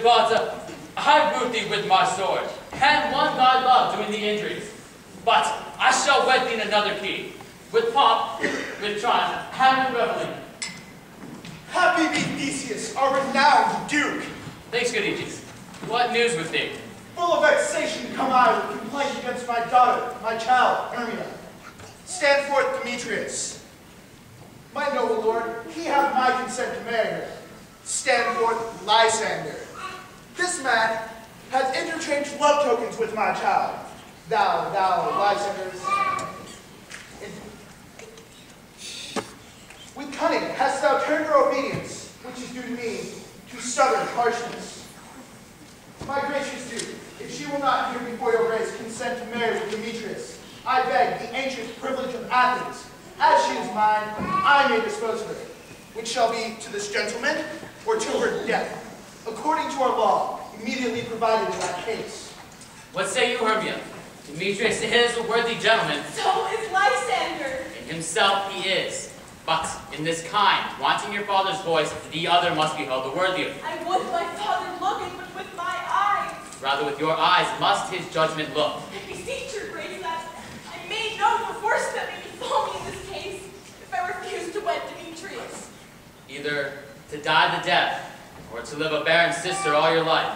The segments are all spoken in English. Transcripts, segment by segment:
Hippolyta, I root thee with my sword, and one thy love doing the injuries. But I shall wed thee in another key, with pomp, with triumph, and with reveling. Happy be Theseus, our renowned Duke. Thanks, good Aegeus. What news with thee? Full of vexation come I with complaint against my daughter, my child, Hermia. Stand forth, Demetrius. My noble lord, he hath my consent to marry her. Stand forth, Lysander. This man has interchanged love tokens with my child. Thou, thou, Lysander, with cunning hast thou turned her obedience, which is due to me, to stubborn harshness. My gracious Duke, if she will not here before your grace consent to marry with Demetrius, I beg the ancient privilege of Athens, as she is mine, I may dispose of her, which shall be to this gentleman or to her death, according to our law, immediately provided in that case. What say you, Hermia? Demetrius is a worthy gentleman. So is Lysander. In himself he is. But in this kind, wanting your father's voice, the other must be held the worthier. I would my father looketh, but with my eyes. Rather with your eyes must his judgment look. I beseech your grace that I may know the worst that may befall me in this case, if I refuse to wed Demetrius. Either to die the death, or to live a barren sister all your life.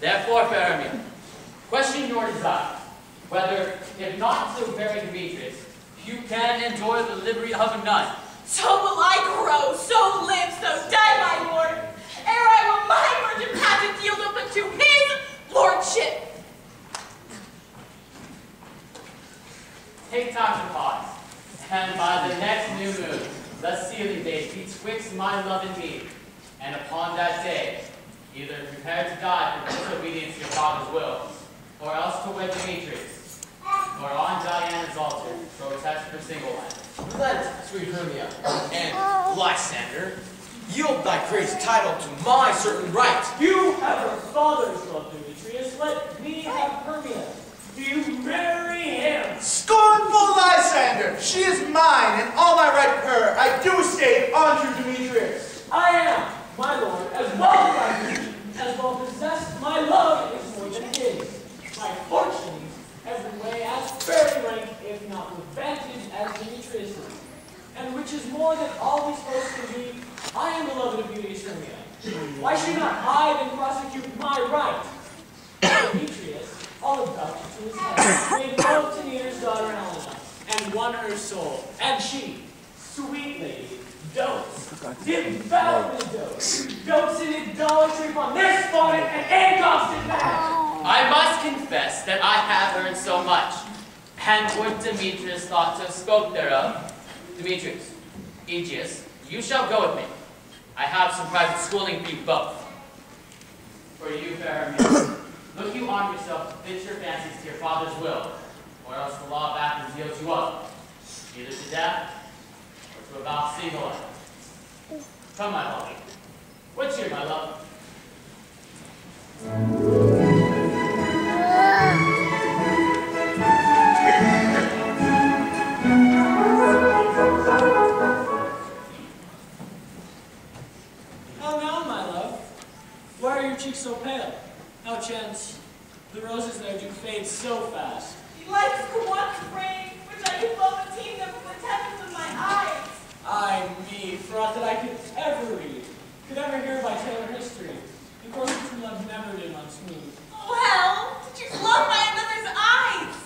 Therefore, fair Hermia, question your desire, whether, if not to marry Demetrius, you can enjoy the liberty of a nun. So will I grow, so live, so die, my lord, ere I will my virgin pageant yield up unto his lordship. Take time to pause, and by the next new moon, the sealing day betwixt my love and me, and upon that day, either prepare to die for disobedience to your father's will, or else to wed Demetrius, or on Diana's altar, protest for single life. Relent, sweet Hermia, and Lysander, yield thy grace title to my certain right. You have your father's love, Demetrius. Let me have Hermia. Do you marry him? Scornful Lysander, she is mine, and all my right to her I do escape unto Demetrius. I am, my lord, as well as my beauty, as well possessed. My love is more than his. My fortunes, every way as fairly ranked, if not with advantage, as Demetrius is. And which is more than all these folks can be, I am beloved of beauteous Hermia. Why should not hide and prosecute my right? Demetrius, all about to his head, made love to Nedar's daughter Helena, and won her soul. And she, sweet lady, dotes, devoutly dotes, dotes in idolatry upon this bonnet and inconstant man. I must confess that I have heard so much, and would Demetrius thought to spoke thereof. Demetrius, Aegeus, you shall go with me. I have some private schooling for you both. For you, fair look you on yourself to fit your fancies to your father's will, or else the law of Athens yields you up, either to death or to a vow single. Come, my love. What's here, my love? The roses there do fade so fast? He likes the one frame which I could love and team them from the temples of my eyes. I, me, thought that I could ever read, could ever hear by tale or history. The course of true love never did run smooth. Well, did you love by another's eyes?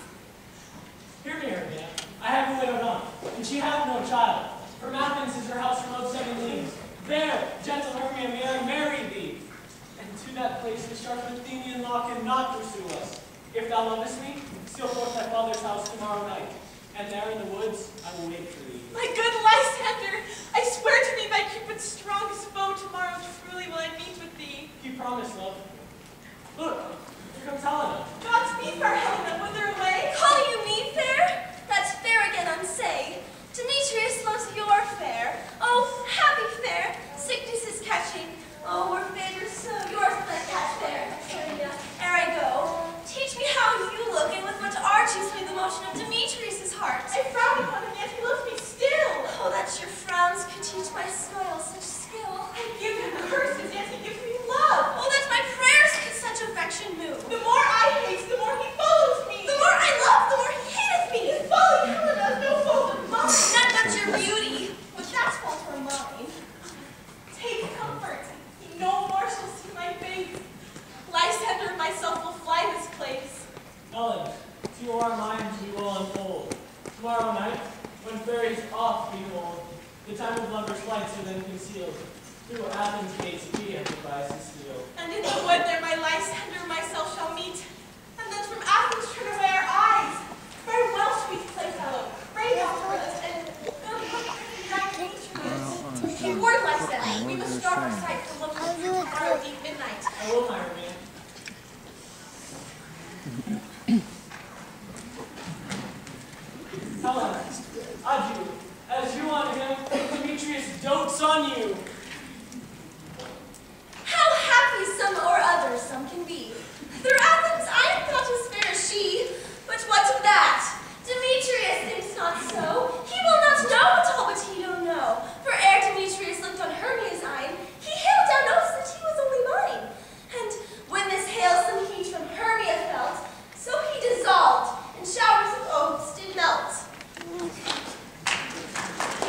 Hear me, Hermia. I have a widowed aunt, and she hath no child. From Athens is her house remote seven leagues. There, gentle Hermia, may I marry thee. And to that place the sharp Athenian law cannot pursue us. If thou lovest me, steal forth thy father's house tomorrow night, and there in the woods I will wait for thee. My good Lysander, I swear to thee by Cupid's strongest bow tomorrow truly will I meet with thee. You promise, love. carries off, behold, the time of lover's flights are then concealed. Through Athens' gates we enterprise to steal. And in the wood there my Lysander myself shall meet, and then from Athens turn away our eyes. As you on him, Demetrius dotes on you. How happy some or some can be. Through Athens I am thought as fair as she, but what of that? Demetrius thinks not so. He will not know at all what he don't know. For ere Demetrius looked on Hermia's eye, he hailed down oaths that he was only mine. And when this hail some heat from Hermia felt, so he dissolved, and showers of oaths did melt.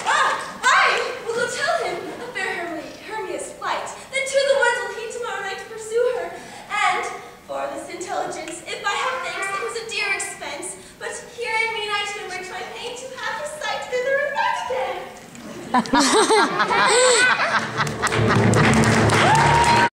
Ah, I will go tell him of fair Hermi- Hermia's flight. Then to the woods will he tomorrow night pursue her. And this intelligence, if I have thanks, it was a dear expense. But here in mean I to enrich my pain to have his sight thither and back again.